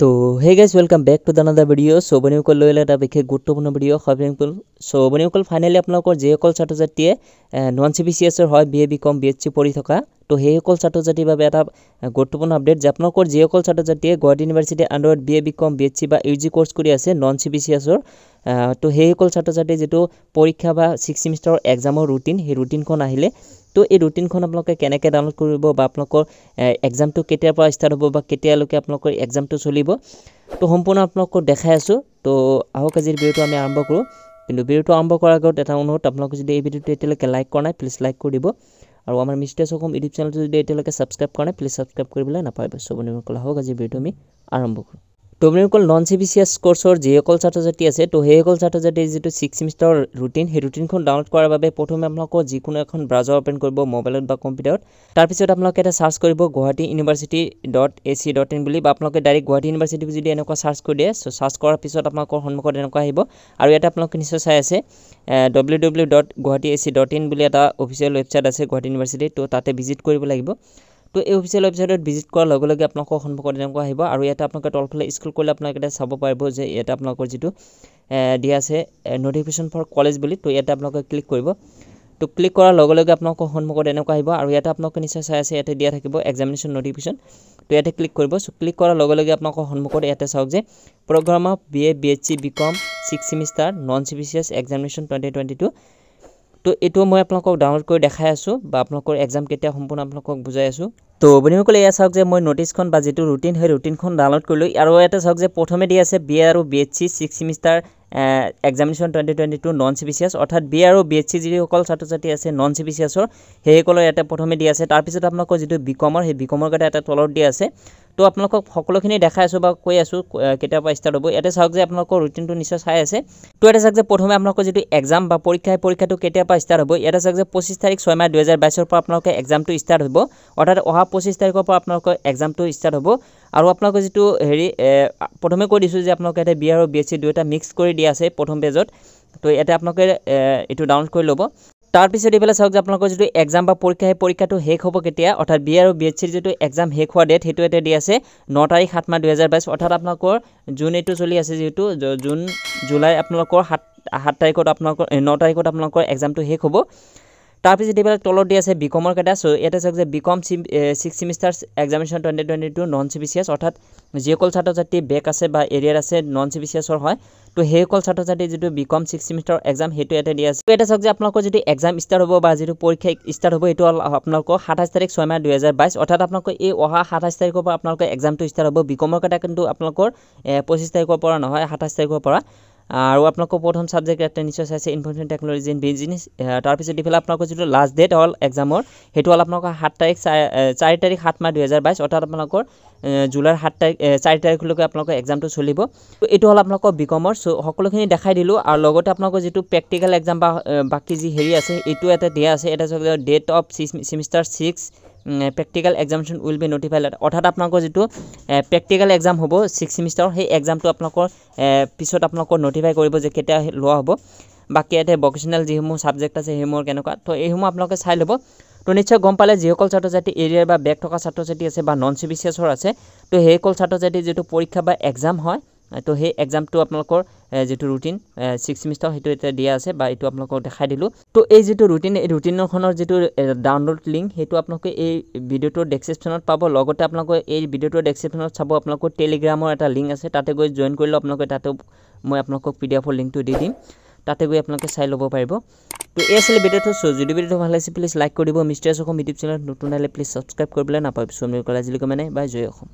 তো hey guys welcome back to দানাদা video চৌবনীসকল লৈ এটা বিশেষ গুৰুত্বপূৰ্ণ ভিডিঅ' সবনীসকল চৌবনীসকল ফাইনেলি আপোনালোকৰ যিসকল ছাত্ৰ ছাত্ৰীয়ে নন চি বি চি এছৰ হয় B A B com B S C পঢ়ি থকা তো সেইসকল ছাত্ৰ ছাত্ৰীৰ বাবে এটা গুৰুত্বপূৰ্ণ আপডেট যে আপোনালোকৰ যিসকল ছাত্ৰ ছাত্ৰীয়ে গুৱাহাটী ইউনিভাৰ্চিটিৰ আণ্ডাৰত B A B com B S C বা ইউ জি কৰ্চ কৰি আছে নন চি বি চি এছৰ তো সেইসকল ছাত্ৰ ছাত্ৰীৰ যিটো পৰীক্ষা বা ছিক্স ছেমিষ্টাৰৰ এক্সামৰ ৰুটিন সেই ৰুটিনখন আহিলে তো এই ৰুটিনখন আপোনালোকে কেনেকৈ ডাউনলোড কৰিব বা আপোনালোকৰ এক্সামটো কেতিয়াৰ পৰা ষ্টাৰ্ট হ'ব বা কেতিয়ালৈকে আপোনালোকৰ এক্সামটো চলিব তো সম্পূৰ্ণ আপোনালোকক দেখাই আছোঁ তো আহক আজিৰ ভিডিঅ'টো আমি আৰম্ভ কৰোঁ কিন্তু ভিডিঅ'টো আৰম্ভ কৰাৰ আগত এটা অনুৰোধ আপোনালোকে যদি এই ভিডিঅ'টো এতিয়ালৈকে লাইক কৰা নাই প্লিজ লাইক কৰি দিব আৰু আমাৰ মিষ্টাৰ্ছ অসম ইউটিউব চেনেলটো যদি এতিয়ালৈকে ছাবস্ক্ৰাইব কৰা নাই প্লিজ ছাবস্ক্ৰাইব কৰিবলৈ নাপাহৰিব চব বন্ধুসকল আহক আজিৰ ভিডিঅ'টো আমি আৰম্ভ কৰোঁ তো আপোনালোকৰ non C B C S কৰ্চৰ যিসকল ছাত্ৰ ছাত্ৰী আছে তো সেইসকল ছাত্ৰ ছাত্ৰীৰ যিটো ছিক্স ছেমিষ্টাৰৰ ৰুটিন সেই ৰুটিনখন ডাউনলোড কৰাৰ বাবে প্ৰথমে আপোনালোকৰ যিকোনো এখন ব্ৰাউজাৰ অ'পেন কৰিব মোবাইলত বা কম্পিউটাৰত তাৰপিছত আপোনালোকে এটা চাৰ্চ কৰিব Guwahati university dot A C dot in বুলি বা আপোনালোকে ডাইৰেক্ট গুৱাহাটী ইউনিভাৰ্চিটি যদি এনেকুৱা চাৰ্চ কৰি দিয়ে চ' চাৰ্চ কৰাৰ পিছত আপোনালোকৰ সন্মুখত এনেকুৱা আহিব আৰু ইয়াতে আপোনালোকে নিশ্চয় চাই আছে W W dot Guwahati A C dot in বুলি এটা অফিচিয়েল ৱেবছাইট আছে গুৱাহাটী ইউনিভাৰ্চিটি তো তাতে ভিজিট কৰিব লাগিব। তো এই অফিচিয়েল ৱেবছাইটত ভিজিট কৰাৰ লগে লগে আপোনালোকৰ সন্মুখত এনেকুৱা আহিব আৰু ইয়াতে আপোনালোকে তলফালে স্ক্ৰল কৰিলে আপোনালোকে ইয়াতে চাব পাৰিব যে ইয়াতে আপোনালোকৰ যিটো দিয়া আছে নটিফিকেশ্যন ফৰ কলেজ বুলি তো ইয়াতে আপোনালোকে ক্লিক কৰিব। তো ক্লিক কৰাৰ লগে লগে আপোনালোকৰ সন্মুখত এনেকুৱা আহিব আৰু ইয়াতে আপোনালোকে নিশ্চয় চাই আছে ইয়াতে দিয়া থাকিব এক্সামিনেশ্যন নটিফিকেশ্যন তো ইয়াতে ক্লিক কৰিব। চ' ক্লিক কৰাৰ লগে লগে আপোনালোকৰ সন্মুখত ইয়াতে চাওক যে programme of B A B S C B com six semester non C B C S examination twenty twenty two তো এইটো মই আপোনালোকক ডাউনলোড কৰি দেখাই আছোঁ বা আপোনালোকৰ এক্সাম কেতিয়া সম্পূৰ্ণ আপোনালোকক বুজাই আছোঁ। তো বন্ধুসকলে এয়া চাওক যে মই নটিছখন বা যিটো ৰুটিন সেই ৰুটিনখন ডাউনলোড কৰিলোঁ আৰু ইয়াতে চাওক যে প্ৰথমে দি আছে বি এ আৰু B H C six semester examination twenty twenty two non C B C S অৰ্থাৎ বি আৰু বি এইচ চি যিসকল ছাত্ৰ ছাত্ৰী আছে নন চি বি চি এছৰ সেইসকলৰ ইয়াতে প্ৰথমে দি আছে। তাৰপিছত আপোনালোকৰ যিটো বি কমৰ সেই বি কমৰ কাৰণে এটা তলত দি আছে। তো আপোনালোকক সকলোখিনি দেখাই আছোঁ বা কৈ আছোঁ কেতিয়াৰ পৰা ষ্টাৰ্ট হ'ব ইয়াতে চাওক যে আপোনালোকৰ ৰুটিনটো নিশ্চয় চাই আছে। তো ইয়াতে চাওক যে প্ৰথমে আপোনালোকৰ যিটো এক্সাম বা পৰীক্ষা পৰীক্ষাটো কেতিয়াৰ পৰা ষ্টাৰ্ট হ'ব ইয়াতে চাওক যে পঁচিছ তাৰিখ ছয় মাহ দুহেজাৰ বাইছৰ পৰা আপোনালোকে এক্সামটো ষ্টাৰ্ট হ'ব। অৰ্থাৎ অহা পঁচিছ তাৰিখৰ পৰা আপোনালোকৰ এক্সামটো ষ্টাৰ্ট হ'ব। আৰু আপোনালোকৰ যিটো হেৰি প্ৰথমে কৈ দিছোঁ যে আপোনালোকে ইয়াতে বি আৰু বি এছ চি দুয়োটা মিক্স কৰি দিয়া আছে প্ৰথম পেজত তো। ইয়াতে আপোনালোকে এইটো ডাউনলোড কৰি ল'ব। তাৰপিছত এইফালে চাওক যে আপোনালোকৰ যিটো এক্সাম বা পৰীক্ষা, সেই পৰীক্ষাটো শেষ হ'ব কেতিয়া? অৰ্থাৎ বি আৰু বি এইচ চিৰ যিটো এক্সাম শেষ হোৱা ডেট সেইটো এটা দি আছে ন তাৰিখ, সাত মাহ দুহেজাৰ বাইছ। অৰ্থাৎ আপোনালোকৰ জুন এইটো চলি আছে যিহেতু জুন, জুলাই আপোনালোকৰ সাত সাত তাৰিখত আপোনালোকৰ ন তাৰিখত আপোনালোকৰ এক্সামটো শেষ হ'ব। তাৰপিছত এইবিলাক তলত দি আছে বি কমৰ কেইটা চ' ইয়াতে চাওক যে B com C six semester examination twenty twenty two non C B C S অৰ্থাৎ যিসকল ছাত্ৰ ছাত্ৰী বেক আছে বা এৰিয়াৰ আছে নন চি বি চি এছৰ হয় তো সেইসকল ছাত্ৰ ছাত্ৰীৰ যিটো B com six semester exam সেইটো ইয়াতে দি আছে। ইয়াতে চাওক যে আপোনালোকৰ যিটো এক্সাম ষ্টাৰ্ট হ'ব বা যিটো পৰীক্ষা ষ্টাৰ্ট হ'ব সেইটো আপোনালোকৰ সাতাইছ তাৰিখ ছয় মাহ দুহেজাৰ বাইছ অৰ্থাৎ আপোনালোকৰ এই অহা সাতাইছ তাৰিখৰ পৰা আপোনালোকৰ এক্সামটো ষ্টাৰ্ট হ'ব। বি কমৰ কেইটা কিন্তু আপোনালোকৰ পঁচিছ তাৰিখৰ পৰা নহয় সাতাইছ তাৰিখৰ পৰা। আৰু আপোনালোকৰ প্ৰথম ছাবজেক্ট নিশ্চয় চাইছে ইনফৰমেশ্যন টেকনলজি ইন বিজনেছ তাৰপিছত ইফালে আপোনালোকৰ যিটো লাষ্ট ডেট হ'ল এক্সামৰ সেইটো হ'ল আপোনালোকৰ সাত তাৰিখ চাৰি তাৰিখ সাত মাহ দুহেজাৰ বাইছ অৰ্থাৎ আপোনালোকৰ জুলাইৰ সাত তাৰিখ চাৰি তাৰিখলৈকে আপোনালোকৰ এক্সামটো চলিব। এইটো হ'ল আপোনালোকৰ বি কমৰ চ' সকলোখিনি দেখাই দিলোঁ আৰু লগতে আপোনালোকৰ যিটো প্ৰেক্টিকেল এক্সাম বা বাকী যি হেৰি আছে এইটো ইয়াতে দিয়া আছে এটা date of semester six practical examination will be notified অৰ্থাৎ আপোনালোকৰ যিটো প্ৰেক্টিকেল এক্সাম হ'ব ছিক্স ছেমিষ্টাৰৰ সেই এক্সামটো আপোনালোকৰ পিছত আপোনালোকৰ নটিফাই কৰিব যে কেতিয়া লোৱা হ'ব। বাকী ইয়াতে ভকেশ্যনেল যিসমূহ ছাবজেক্ট আছে সেইসমূহৰ কেনেকুৱা। তো এইসমূহ আপোনালোকে চাই ল'ব। তো নিশ্চয় গম পালে যিসকল ছাত্ৰ ছাত্ৰী এৰিয়াৰ বা বেক থকা ছাত্ৰ ছাত্ৰী আছে বা নন চি বি চি এছৰ আছে তো সেইসকল ছাত্ৰ ছাত্ৰীৰ যিটো পৰীক্ষা বা এক্সাম হয় তো সেই এক্সামটো আপোনালোকৰ যিটো ৰুটিন ছিক্স ছেমিষ্টাৰ সেইটো এতিয়া দিয়া আছে বা এইটো আপোনালোকক দেখাই দিলোঁ। তো এই যিটো ৰুটিন এই ৰুটিনখনৰ যিটো ডাউনলোড লিংক সেইটো আপোনালোকে এই ভিডিঅ'টোৰ ডেছক্ৰিপশ্যনত পাব। লগতে আপোনালোকে এই ভিডিঅ'টোৰ ডেছক্ৰিপশ্যনত চাব আপোনালোকৰ টেলিগ্ৰামৰ এটা লিংক আছে। তাতে গৈ জইন কৰিলে আপোনালোকে তাতে মই আপোনালোকক পি ডি এফৰ লিংকটো দি দিম। তাতে গৈ আপোনালোকে চাই ল'ব পাৰিব। তো এই আছিলে ভিডিঅ'টো। চ' যদি ভিডিঅ'টো ভাল লাগিছে প্লিজ লাইক কৰি দিব। মিষ্টাৰ অসম ইউটিউব চেনেলত নতুন আহিলে প্লিজ ছাবস্ক্ৰাইব কৰিবলৈ নাপাব চমনি কলা আজিলৈকে মানে বাই জয় অসম।